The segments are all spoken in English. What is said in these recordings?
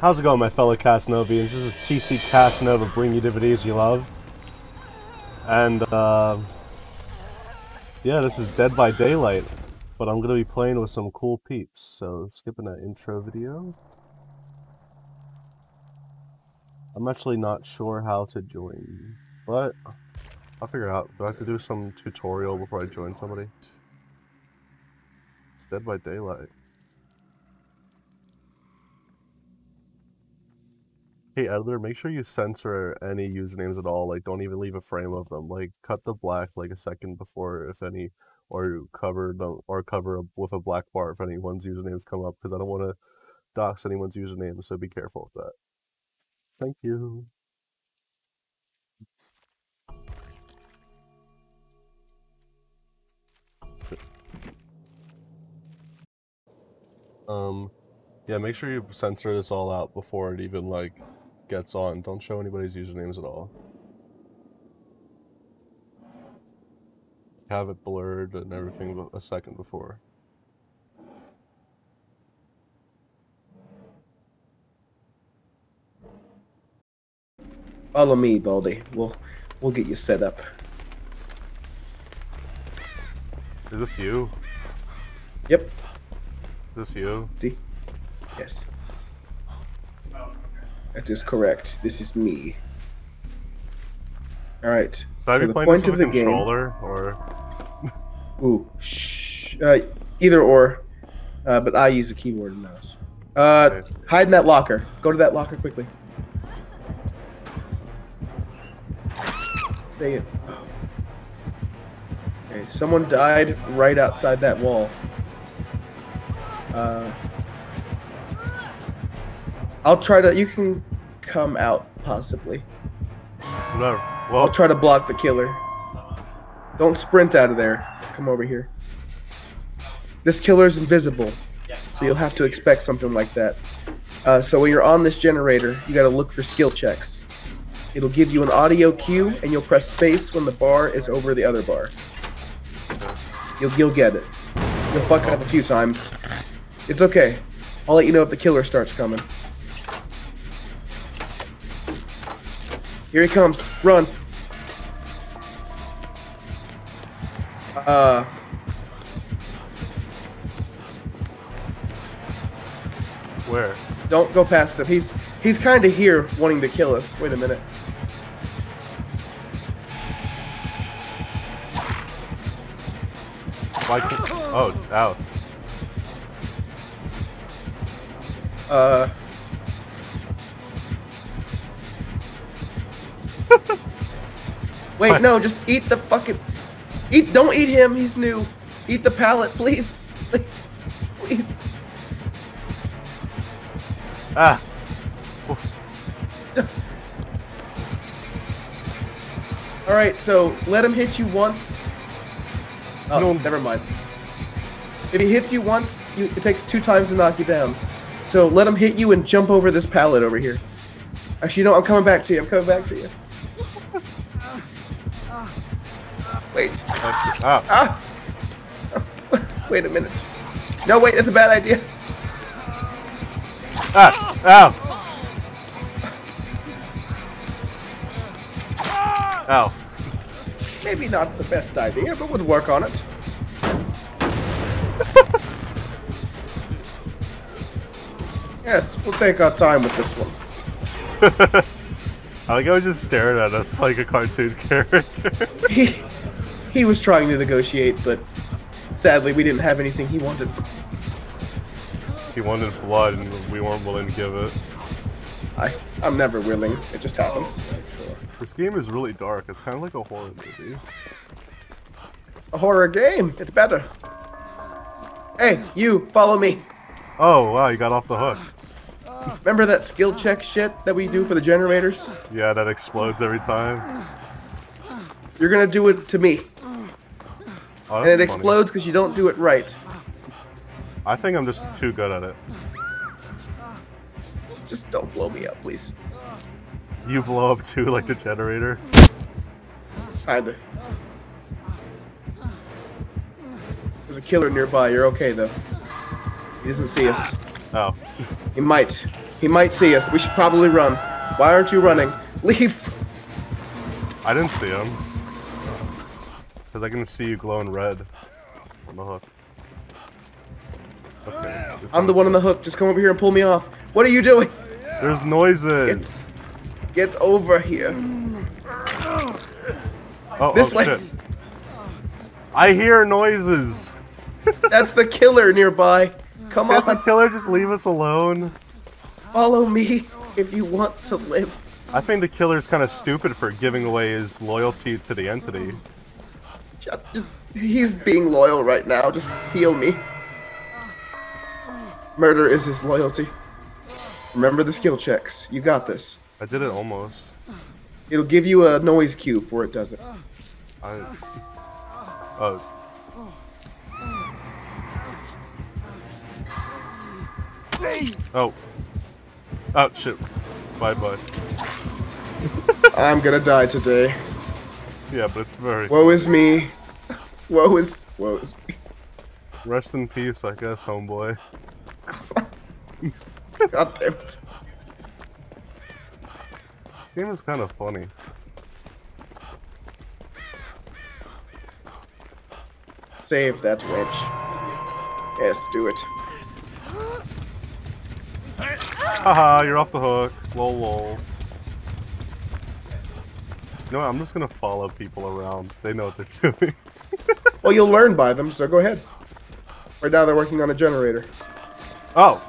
How's it going, my fellow Casanovians? This is TC Casanova bringing you DVDs you love. And, uh, yeah, this is Dead by Daylight. But I'm going to be playing with some cool peeps, so skipping that intro video. I'm actually not sure how to join, but I'll figure it out. Do I have to do some tutorial before I join somebody? Dead by Daylight. Hey editor, make sure you censor any usernames at all. Like, don't even leave a frame of them. Like, cut the black like a second before, if any, or cover them, or cover with a black bar if anyone's usernames come up, because I don't want to dox anyone's username. So be careful with that. Thank you. Um, yeah, make sure you censor this all out before it even like gets on. Don't show anybody's usernames at all. Have it blurred and everything a second before. Follow me, Baldy. We'll we'll get you set up. Is this you? Yep. Is this you? D. Yes. That is correct. This is me. All right. So, so the point of the controller game. or? Ooh, shh. Uh, either or, uh, but I use a keyboard and mouse. Uh, okay. hide in that locker. Go to that locker quickly. Stay in. Okay, someone died right outside that wall. Uh, I'll try to. You can come out possibly. No. Well, I'll try to block the killer. Don't sprint out of there. Come over here. This killer's invisible, so you'll have to expect something like that. Uh, so when you're on this generator, you got to look for skill checks. It'll give you an audio cue, and you'll press space when the bar is over the other bar. You'll you'll get it. You'll fuck up a few times. It's okay. I'll let you know if the killer starts coming. Here he comes. Run. Uh. Where? Don't go past him. He's he's kind of here, wanting to kill us. Wait a minute. Why? Oh, ow. Uh. Wait, what? no, just eat the fucking. Eat. Don't eat him. He's new. Eat the pallet, please. please. Ah. All right, so let him hit you once. Oh, no. never mind. If he hits you once, you, it takes two times to knock you down. So let him hit you and jump over this pallet over here. Actually, no, I'm coming back to you. I'm coming back to you. Wait. Ah. ah. Wait a minute. No, wait, that's a bad idea. Ah! Ow! Ow. Maybe not the best idea, but we'll work on it. yes, we'll take our time with this one. I like I was just staring at us like a cartoon character. he, was trying to negotiate, but sadly we didn't have anything he wanted. He wanted blood, and we weren't willing to give it. I, I'm never willing. It just happens. This game is really dark. It's kind of like a horror movie. It's a horror game. It's better. Hey, you, follow me. Oh, wow, you got off the hook. Remember that skill check shit that we do for the generators? Yeah, that explodes every time. You're gonna do it to me. Oh, and it explodes because you don't do it right. I think I'm just too good at it. Just don't blow me up, please. You blow up too, like the generator? Kinda. There's a killer nearby. You're okay, though. He doesn't see us. Oh. He might. He might see us. We should probably run. Why aren't you running? Leave. I didn't see him. Cause I can see you glowing red on the hook. Okay. I'm the one on the hook. Just come over here and pull me off. What are you doing? There's noises. It's- Get over here. oh, this oh, way. shit. I hear noises. That's the killer nearby. Come Can't the killer just leave us alone? follow me if you want to live. I think the killer's kind of stupid for giving away his loyalty to the entity. Just, just, he's being loyal right now. Just heal me. Murder is his loyalty. Remember the skill checks. You got this. I did it almost. It'll give you a noise cue before it does it. I. Uh, oh. Oh. Oh shit. Bye bye. I'm gonna die today. Yeah, but it's very. Woe is me. Woe is woe is me. Rest in peace, I guess, homeboy. God damn it. This game is kind of funny. Save that witch. Yes, do it. Haha, you're off the hook. Lol lol. You know what? I'm just gonna follow people around. They know what they're doing. Well, you'll learn by them, so go ahead. Right now they're working on a generator. Oh!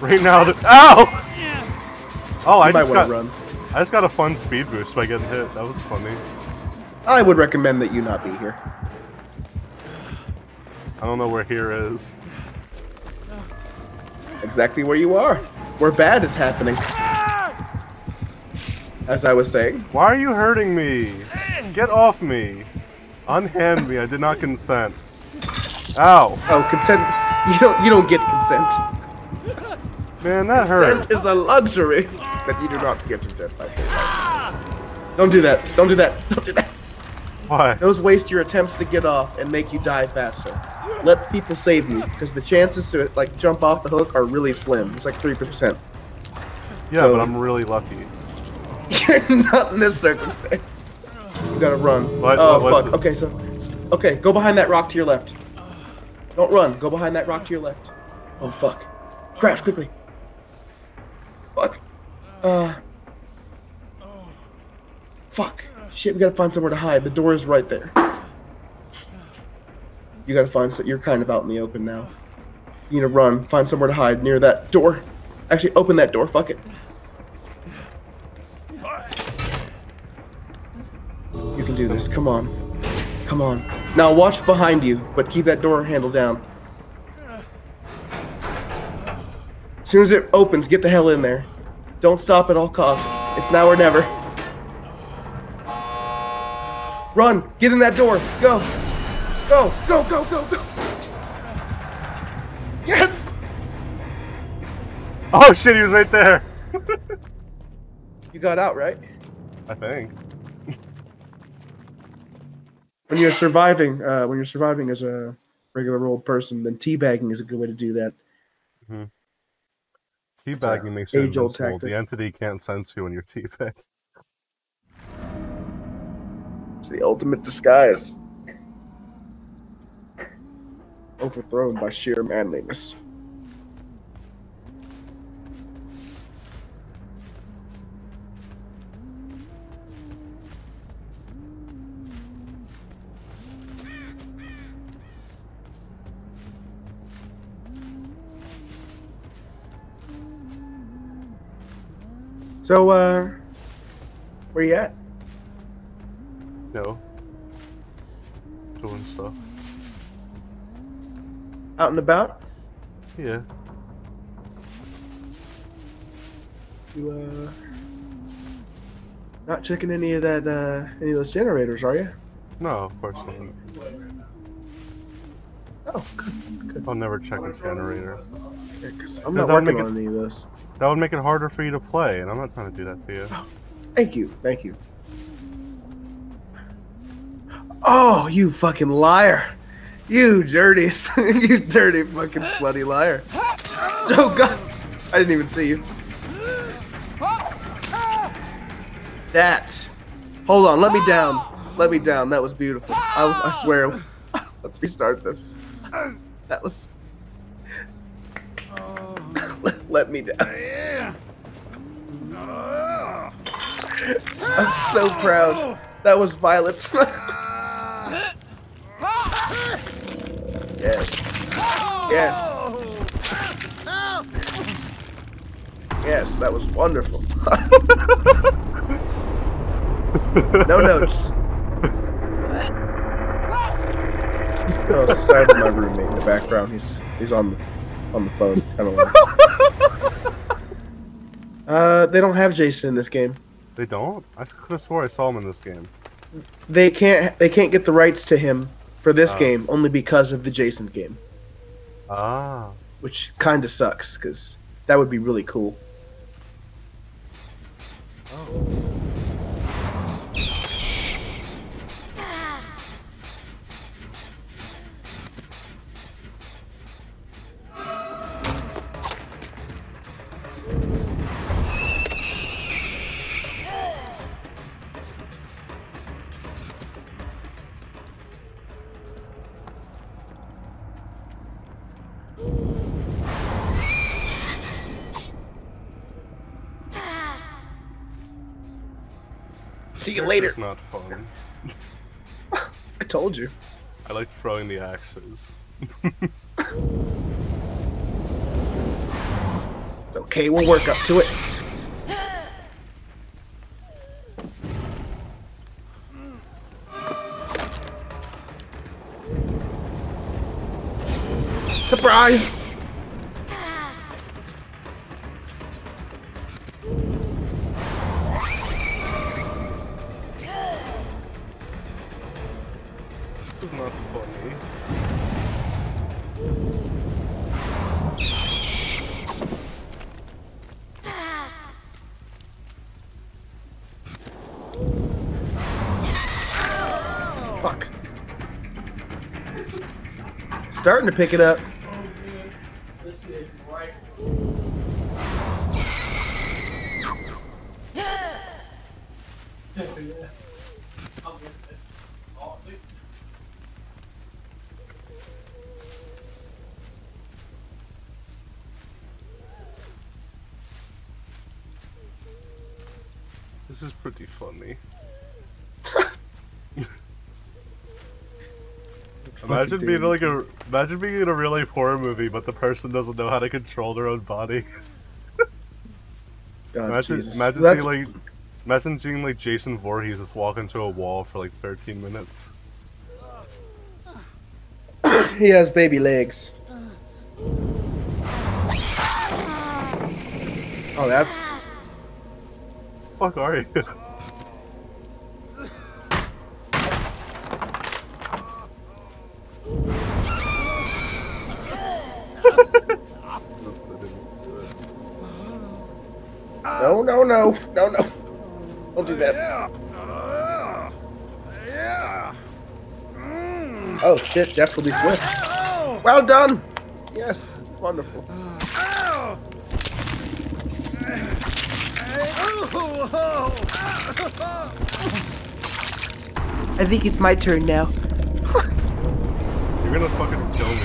Right now, the- Ow! Oh! oh, I You might just got run. I just got a fun speed boost by getting hit. That was funny. I would recommend that you not be here. I don't know where here is. Exactly where you are. Where bad is happening. As I was saying. Why are you hurting me? Get off me! Unhand me. I did not consent. Ow! Oh, consent. You don't. You don't get consent. Man, that hurt. Consent is a luxury that you do not get in Dead by Daylight. Don't do that. Don't do that. Don't do that. Why? Those waste your attempts to get off and make you die faster. Let people save you, because the chances to like jump off the hook are really slim. It's like three percent. Yeah, So- but I'm really lucky. You're not in this circumstance. You gotta run. What- oh fuck. it? Okay, so okay, go behind that rock to your left. Don't run. Go behind that rock to your left. Oh fuck. Crash quickly. Fuck. Uh. Fuck. Shit. We gotta find somewhere to hide. The door is right there. You gotta find. So you're kind of out in the open now. You need to run. Find somewhere to hide near that door. Actually, open that door. Fuck it. Can do this. Come on. Come on. Now watch behind you, but keep that door handle down. As soon as it opens, get the hell in there. Don't stop at all costs. It's now or never. Run! Get in that door! Go! Go! Go! Go! Go! Go! Yes! Oh shit, he was right there! You got out, right? I think. When you're surviving, uh, when you're surviving as a regular old person, then teabagging is a good way to do that. Teabagging makes you age-old tactic. The entity can't sense you when you're teabag. It's the ultimate disguise. Overthrown by sheer manliness. So, uh, where you at? No. Doing stuff. Out and about? Yeah. You uh not checking any of that uh any of those generators, are you? No, of course not. Oh, good, good. I'll never check a generator. Yeah, 'cause I'm not that working make it- on any of this. That would make it harder for you to play, and I'm not trying to do that to you. Thank you, thank you. Oh, you fucking liar! You dirty, you dirty fucking slutty liar! Oh god! I didn't even see you. That. Hold on, let me down. Let me down. That was beautiful. I was. I swear. Let's restart this. That was. Let, me down. I'm so proud. That was violence. yes. Yes. Yes, that was wonderful. no notes. Oh, it's the my roommate in the background. He's he's on the on the phone. Kind of like. Uh, they don't have Jason in this game. They don't? I could have swore I saw him in this game. They can't they can't get the rights to him for this Oh. game only because of the Jason game, Ah. which kind of sucks because that would be really cool. See It's not fun. I told you. I like throwing the axes. Okay, we'll work up to it. Surprise! Fuck. Starting to pick it up. This is pretty funny. Imagine being like a imagine being in a really horror movie, but the person doesn't know how to control their own body. God, Imagine, Jesus. imagine That's- seeing like, imagine seeing like Jason Voorhees just walk into a wall for like 13 minutes. he has baby legs. Oh, that's Fuck are you? no, no, no, no, no. Don't do that. Oh shit, Jeff will be swift. Well done. Yes, wonderful. Uh, I think it's my turn now. You're gonna fucking kill me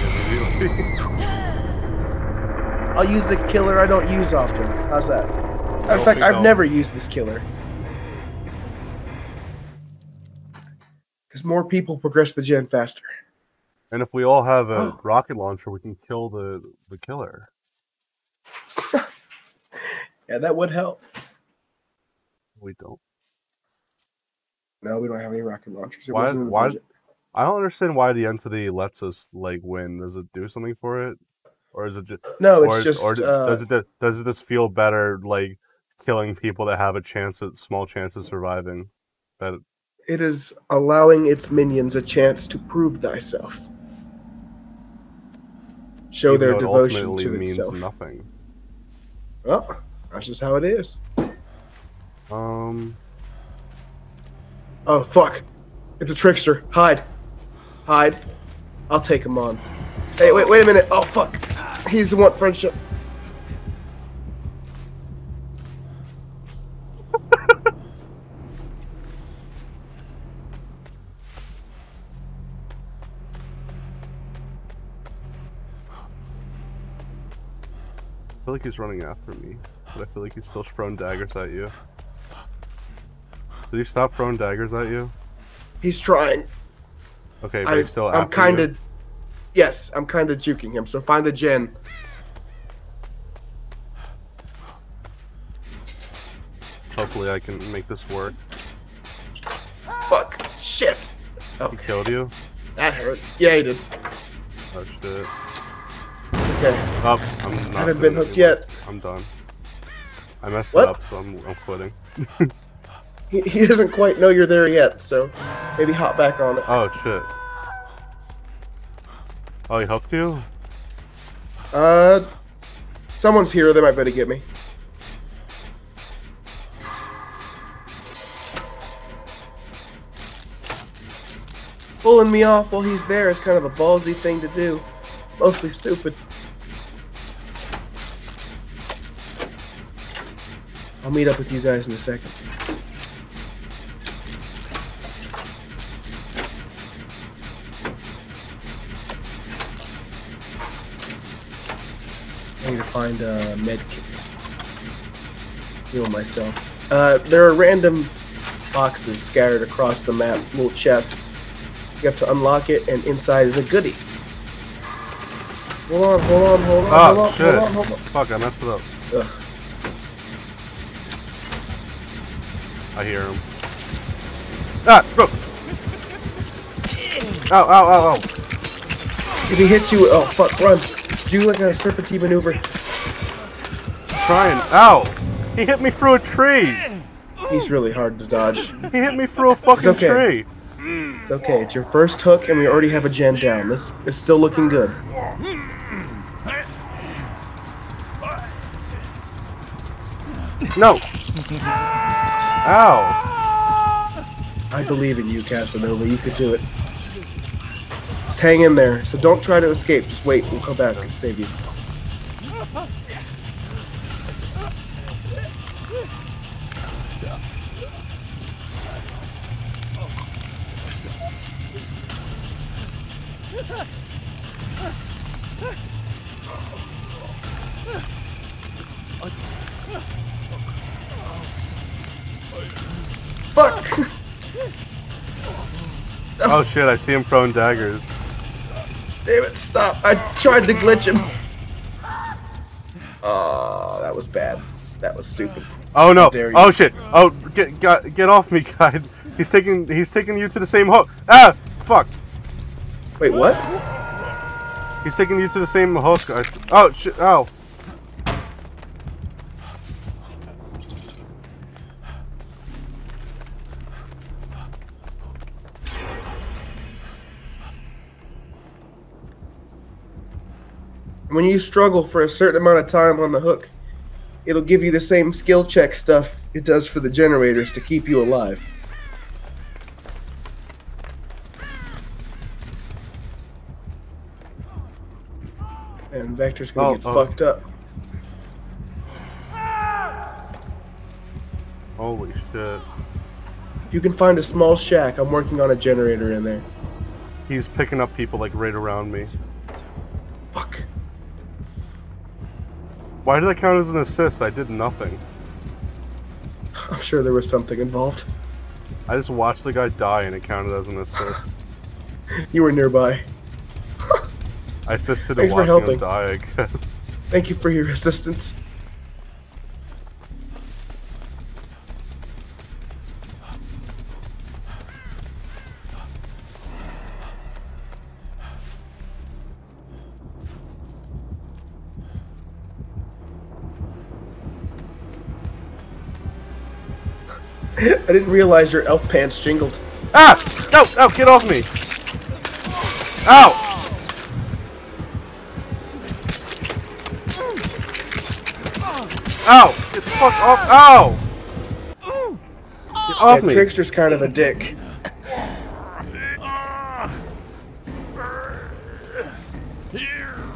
immediately. I'll use the killer I don't use often. How's that? In fact, I've never used this killer. Because more people progress the gen faster. and if we all have a Oh. rocket launcher, we can kill the the killer. Yeah, that would help. We don't. No, we don't have any rocket launchers. It Why- why- I don't understand why the entity lets us like win. Does it do something for it, or is it just? No, it's or, just or uh, does it does it just feel better like killing people that have a chance at small chance of surviving? That it is allowing its minions a chance to prove thyself. Show their devotion to means itself. nothing. Well, that's just how it is. Um, Oh fuck! It's a trickster. Hide, hide. I'll take him on. Hey, wait, wait a minute. Oh fuck! He's the one friendship. Feel like he's running after me, but I feel like he's still throwing daggers at you. Did he stop throwing daggers at you? He's trying. Okay, but I, he's still I'm kind of. Yes, I'm kind of juking him. So find the gen. Hopefully I can make this work. Fuck. Shit. He killed you? that hurt. Yeah, he did. Oh shit. Okay. Oh, I'm not I haven't been hooked yet. I'm done. I messed What? it up, so I'm, I'm quitting. He, he doesn't quite know you're there yet, so maybe hop back on it. Oh shit. Oh, he hooked you? Uh, someone's here. They might better get me. Pulling me off while he's there is kind of a ballsy thing to do. Mostly stupid. I'll meet up with you guys in a second. I need to find a med kit. Heal myself. Uh, there are random boxes scattered across the map, little chests. You have to unlock it, and inside is a goodie. Hold on, hold on, hold on, Oh, hold on, shit. hold on, hold on. Fuck, I messed it up. Ugh. I hear him. Ah, bro! Ow, ow, ow, ow. If he hits you, oh fuck, run. Do like a serpentine maneuver. Trying. Ow! He hit me through a tree! He's really hard to dodge. He hit me through a fucking okay. tree! It's okay. It's your first hook, and we already have a gen down. This is still looking good. No! Ow! I believe in you, Casanova. You could do it. Just hang in there. So don't try to escape. Just wait. We'll come back and save you. Fuck! Oh shit, I see him throwing daggers. Damn it, stop. I tried to glitch him. Oh, that was bad. That was stupid. Oh no! Oh shit! Oh, get get get off me, guy! He's taking he's taking you to the same hook. Ah, fuck! Wait, what? He's taking you to the same hook. Oh shit! Ow! When you struggle for a certain amount of time on the hook, it'll give you the same skill check stuff it does for the generators to keep you alive. And Vector's gonna Oh, get oh. fucked up. Holy shit! You can find a small shack. I'm working on a generator in there. He's picking up people like right around me. Fuck. Why did that count as an assist? I did nothing. I'm sure there was something involved. I just watched the guy die and it counted as an assist. You were nearby. I assisted Thanks in for watching him die, I guess. Thank you for your assistance. I didn't realize your elf pants jingled. Ah! No! No! Get off me! Ow! Ow! Get the fuck off! Ow! Get off Yeah, me! Trickster's kind of a dick.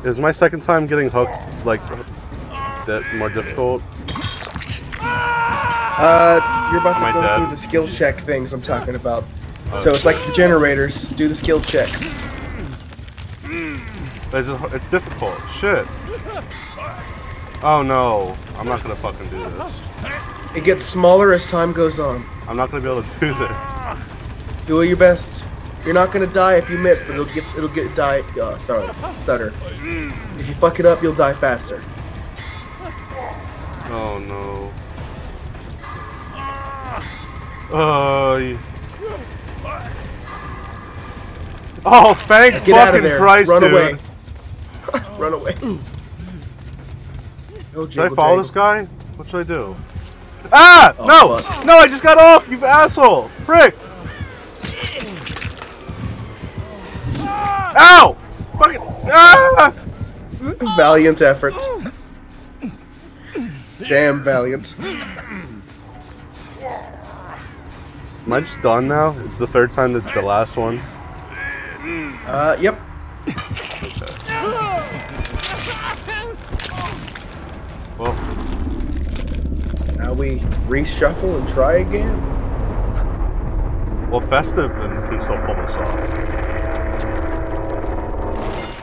Is my second time getting hooked, like, that more difficult. Uh, you're about Am I to go dead? through the skill check things I'm talking about. Oh, so it's like the generators. Do the skill checks. It's, it's difficult. Shit. Oh no, I'm not gonna fucking do this. It gets smaller as time goes on. I'm not gonna be able to do this. Do your best. You're not gonna die if you miss, but it'll get it'll get die. Uh, sorry, stutter. If you fuck it up, you'll die faster. Oh no. Oh. Oh, thank Get out of fucking there. Christ, Run dude. away. Run away. No, Should I follow this guy? What should I do? Ah! Oh, no! fuck. No, I just got off, you asshole! Prick! Ow! Fucking. Ah! Valiant effort. Damn valiant. Am I just done now? It's the third time that the last one. Uh, yep. Well, Now we reshuffle and try again. well, festive and can still pull this off.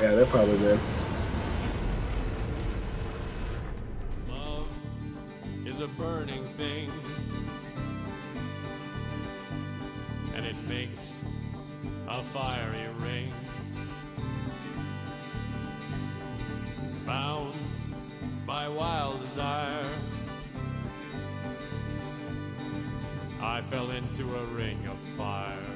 Yeah, they're probably good. Love is a burning thing, makes a fiery ring. Bound by wild desire, I fell into a ring of fire.